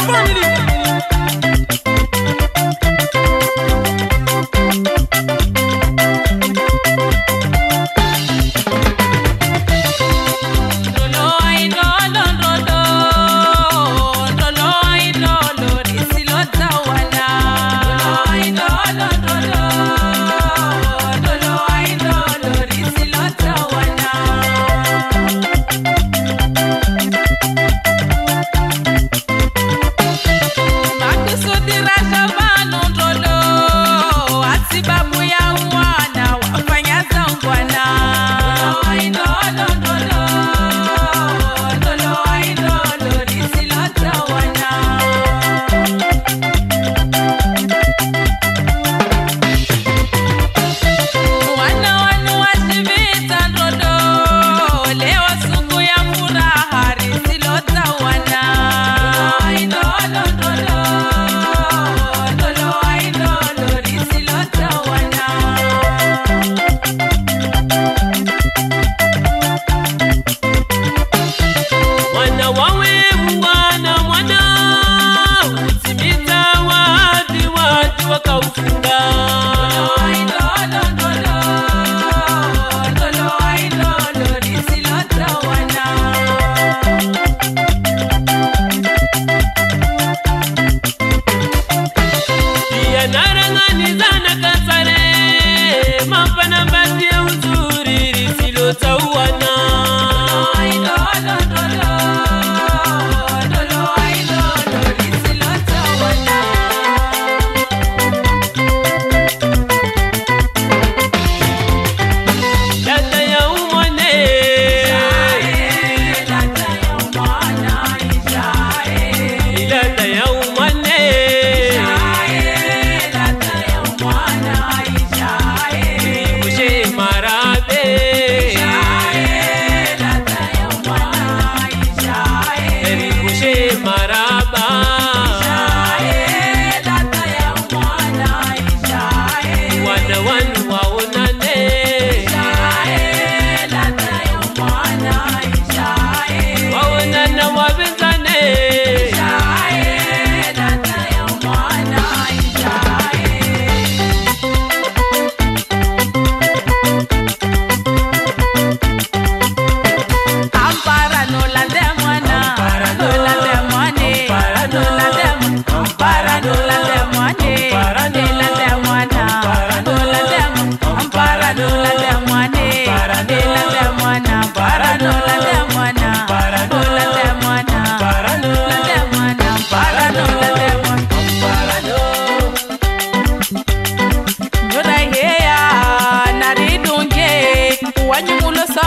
Family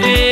रे